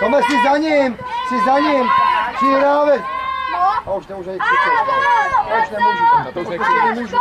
Tome si za ním, si za ním, přihrávej. A už nemůže jít křičet. A už nemůžu. To už Už nekřičí. nemůžu.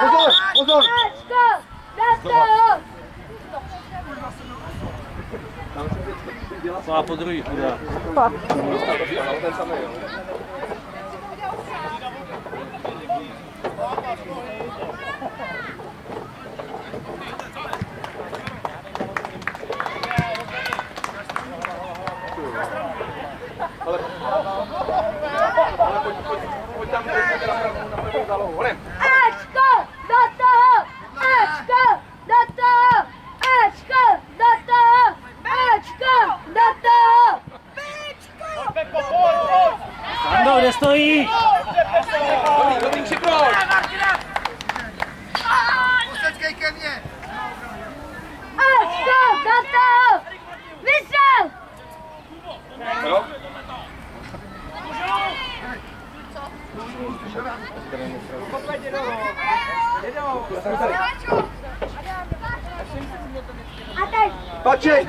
Pozor, pozor. Má po druhý, chudá. Ten samý, jo. Pojď tam, pojď tam na pravou, na pravou zálohu. Honem. Ačko, do toho! Ačko, do toho! Ačko, do toho! Ačko, do toho! Stando, kde stojíš? Dobrý, dobrý, připroď. Posečkej ke mně. Ačko, do toho! Vysel! Jo? A teď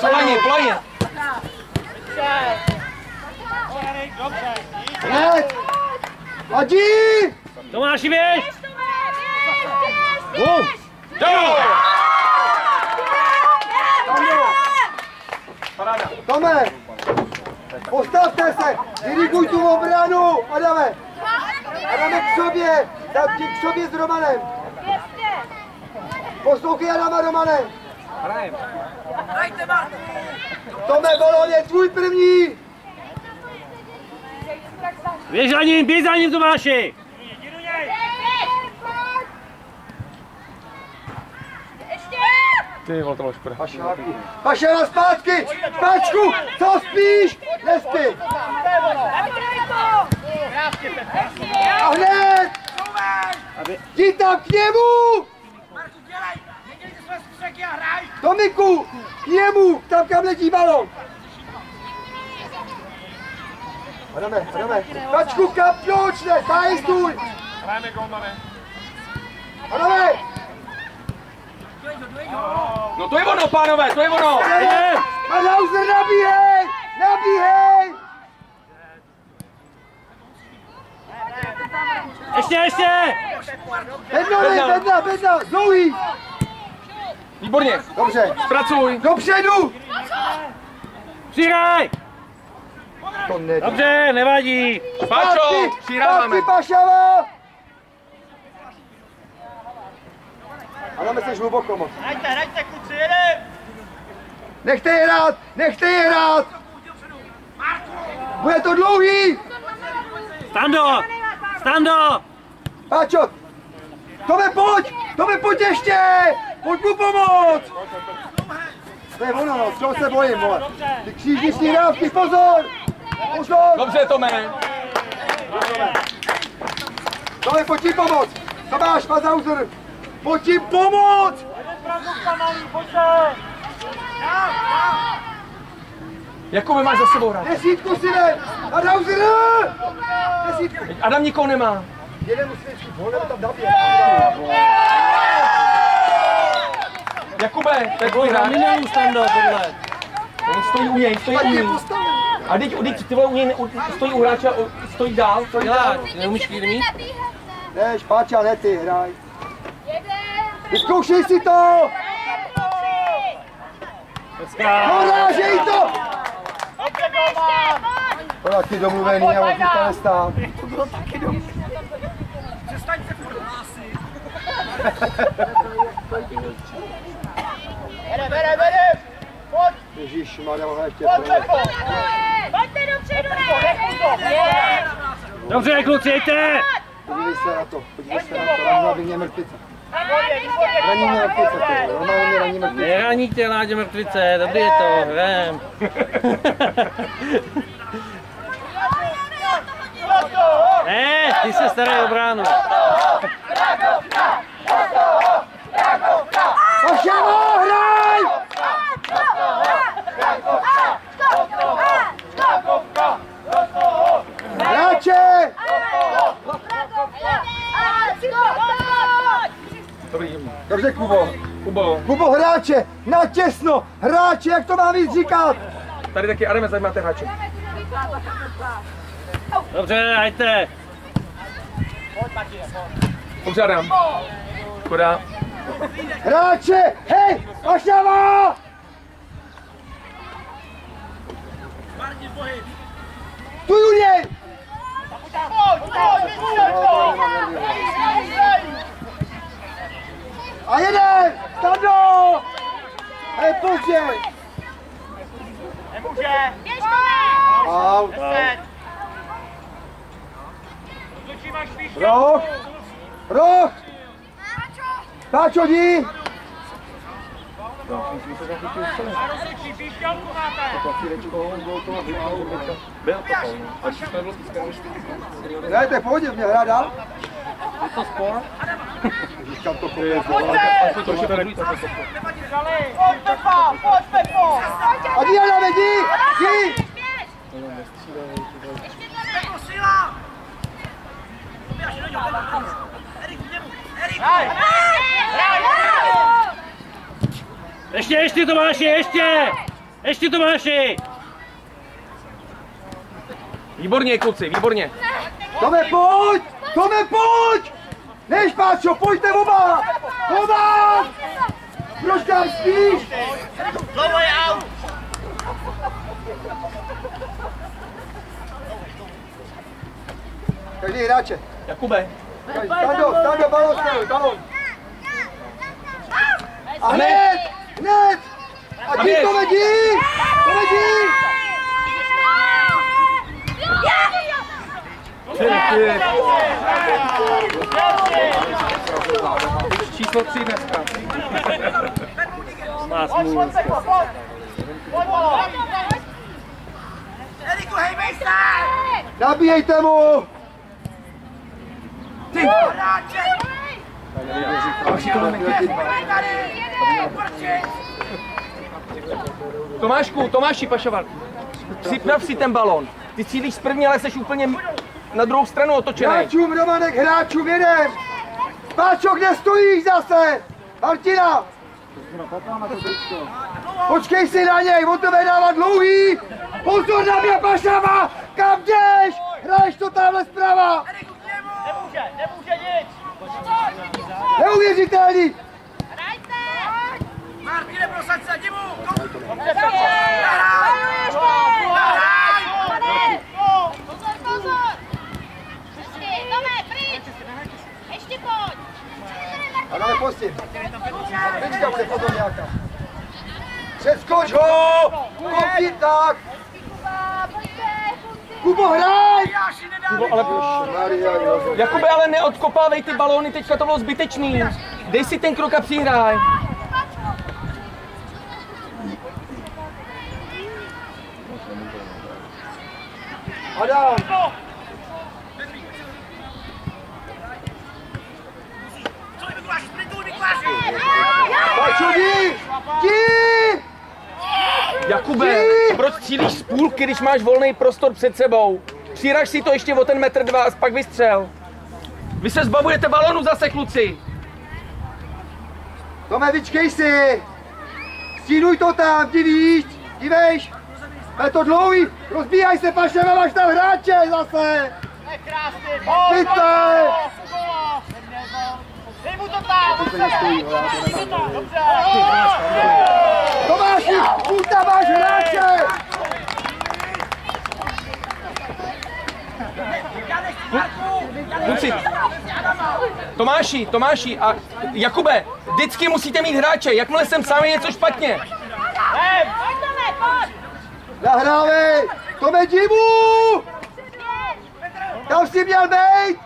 Planě, planě. Hned. Adi! Tomáši, běž! Bum! Paráda. Tome. Postavte se. Diriguj tu obranu. Adame. Adame k sobě. Tak ti k sobě s Romanem. Poslouchej Adama Romane. Hrajem. Tome, balón je tvůj první. Běž za ním, běž za ním, Tomáši! Ty vole, to bylo škoda. Pašáky. Pašela zpátky. Pačku, co spíš? Nespí. A hned. Jdi tam k němu. Tomiku, k němu, tam kam letí balon. Adame, Adame, Pačku kapnoč, ne, stáj stůj. Hrajeme golmane. Adame, No to je ono, pánové, to je ono. Je! Madhauser, nabíhej, nabíhej. Ještě, ještě! Bedna, ne, bedna, bedna, dlouhý. Výborně. Dobře, Pracuj. dopředu. Přihraj! To nedá. Dobře, nevadí. Páčo, přihráváme. Zpátky, Pašava! A dáme se hluboko moc. Hrajte, hrajte, kluci, jedem! Nechte je hrát, nechte je hrát! Bude to dlouhý! Stando! Stando! Páčo! Tome, pojď! Tome, pojď ještě! Pojď mu pomoct! To je ono, no, čeho se bojím, vole. Ty křížniční dávky, pozor! Pozor! Dobře, Tome. Tome, pojď jim pomoct! Tomáš Mazauser! Pojď jim pomoct! Jakube máš za sebou hrát? Desítku si ne! Mazauser! Desítku! Teď Adam nikoho nemá. Jeden musí vole, tam dabě. Jakube, to je tvůj hráč. minulou Stando, tohle. On stojí u něj, stojí u něj. A teď, teď ty vole u něj stojí u hráče stojí dál. Stojí dál. neumíš mít? Ne, Špáča, ne ty, hraj. Vyzkoušej si to! Porážej to! To je taky domluvený a on zůstane stát. Ježíš, Maria, ona ještě Pojďte dopředu, ne! Dobře, kluci, jeďte! Podívej se na to, podívej se na to, raní mě mrtvice. Raní mě mrtvice, to, normálně mě raní mrtvice. Neraní tě, Láďo mrtvice, dobrý je to, hrem. Ne, ty se starej o bránu. Vaševo, hraj! Hráče! Dobře, Kubo. Kubo, Kubo, hráče, na těsno, hráče, jak to mám víc říkat? tady taky Adame, tady máte hráče. Dobře, hajte. Dobře, Adam. Škoda. Hráče, hej, Vaševo! Tu Julie! A jeden! Stando! Hej, pozdě! Out. Roh! Roh! Jdi! To byl pískat. Ne, to je v pohodě, mě hrá dál. Je to spor? Říkám to To už je to je to spor. A jdi, Adame, jdi! Jdi! Ještě, ještě Tomáši, ještě! Ještě Tomáši! Výborně, kluci, výborně. Tome, pojď! Tome, pojď! Než, Páčo, pojďte oba! Oba! Proč tam spíš? Každý hráče. Jakube. Stando, stando, balon, stando, balon. A hned! Hned! A jdi, Tome, jdi! Tome, jdi! číslo 3 dneska. Má smůlu. Nabíjejte mu! Ty! Tomášku, Tomáši Pašoval, připrav si ten balon. Ty cílíš z první, ale jsi úplně na druhou stranu otočený. Hráčům, Romanek, hráčům, jedem! Páčo, kde stojíš zase? Martina! Počkej si na něj, on to vydává dlouhý! Pozor na mě, Pašava! Kam jdeš? Hraješ to tamhle zprava nemůže nic! Neuvěřitelný! Martine, prosaď se, jdi mu! Dobře, Pozor, pozor! Ještě, Tome, pryč! Ještě pojď! A dáme postím. Teďka bude potom nějaká. Přeskoč ho! Kopni tak! Kubo, hraj! Kubo, ale. Jakube, ale neodkopávej ty balóny, teďka to bylo zbytečný. Dej si ten krok a přihraj. Adam! Páčo, jdi! Jakube, proč cílíš z půlky, když máš volný prostor před sebou? Přiraž si to ještě o ten metr dva a pak vystřel. Vy se zbavujete balonu zase, kluci. Tome, vyčkej si! Stínuj to tam, jdi víš, dívejš! Je to dlouhý, rozbíhaj se, Paševa, máš tam hráče zase! Krásný, Pojďte! Dej mu to tam! Dobře! Tomáši, tam máš hráče! Kluci, Tomáši, Tomáši a Jakube, vždycky musíte mít hráče, jakmile jsem sám je něco špatně. Tome, jdi mu! Tam jsi měl být!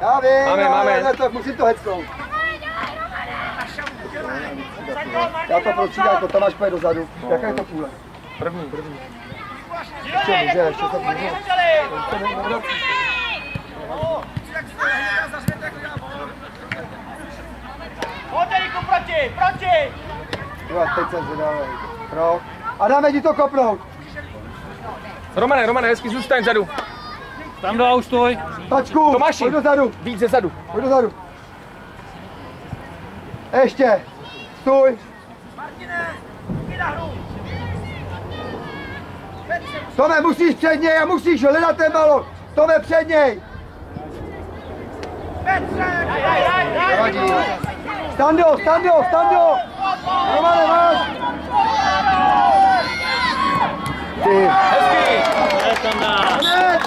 Já vím, Máme, ale máme. Ne, to, musím to hecknout. Já to prostřídám, jako Tomáš pojede dozadu. Jaká je to půle? První, první. Ještě může, ještě to může. Proti, proti! Jo, a teď jsem zvědavý. Krok. Adame, jdi to kopnout. Romane, Romane, hezky zůstaň vzadu. Tam dva už stoj. Tačku, Tomáši. pojď dozadu, Víc ze zadu. pojď dozadu. Ještě. Stůj. Tome, musíš před něj a musíš hledat ten balon. Tome, před něj. Nevadí. Stando, stando, stando. Romane, máš. Ty, Hezky. Je tam dá. ne,